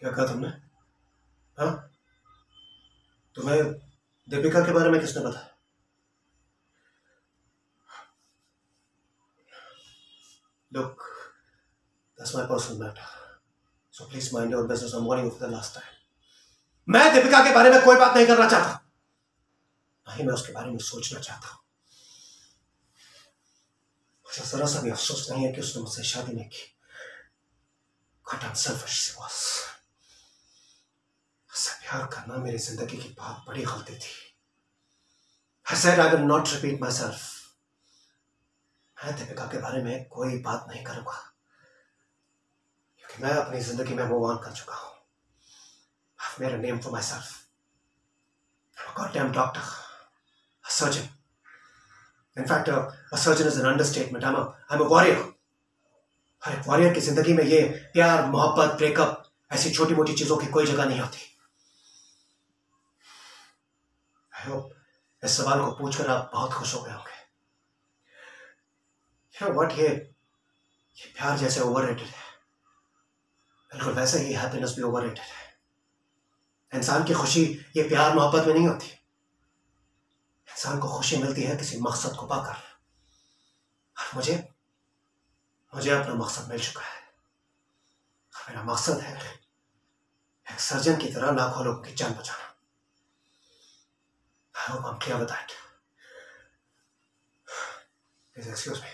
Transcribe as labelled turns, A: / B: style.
A: क्या कहा तुमने? हाँ? तुम्हें दीपिका के बारे में किसने बताया look this my person matter so please mind your business am warning for the last time मैं दीपिका के बारे में कोई बात नहीं करना चाहता। नहीं मैं उसके बारे में सोचना चाहता मुझे सरासर भी अफसोस नहीं है कि उसने मुझसे शादी नहीं की। कट एंड प्यार करना मेरी ज़िंदगी की बहुत बड़ी गलती थी I said I will not repeat myself. मैं दीपिका के बारे में कोई बात नहीं करूँगा क्योंकि मैं अपनी ज़िंदगी में मूव ऑन कर चुका हूँ I've made a name for myself. I'm a goddamn doctor, a surgeon. In fact, a, a surgeon is an understatement. I'm a, I'm a warrior. और एक वॉरियर की ज़िंदगी में ये प्यार मोहब्बत ब्रेकअप ऐसी छोटी मोटी चीज़ों की कोई जगह नहीं होती होप इस सवाल को पूछकर आप बहुत खुश हो गए होंगे। You know what? ये ये प्यार जैसे ओवररेटेड है। बिल्कुल वैसे ही हैप्पीनेस भी ओवररेटेड है। इंसान की खुशी, ये प्यार मोहब्बत में नहीं होती। इंसान को खुशी मिलती है किसी मकसद को पाकर। और मुझे मुझे अपना मकसद मिल चुका है। मेरा मकसद है एक सर्जन की तरह लाखों लोगों की जान बचाना। I hope I'm clear with that. Please excuse me.